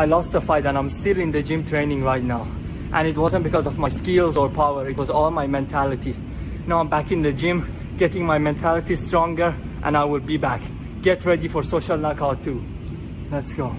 I lost the fight and I'm still in the gym training right now. And it wasn't because of my skills or power, it was all my mentality. Now I'm back in the gym, getting my mentality stronger, and I will be back. Get ready for social knockout too. Let's go.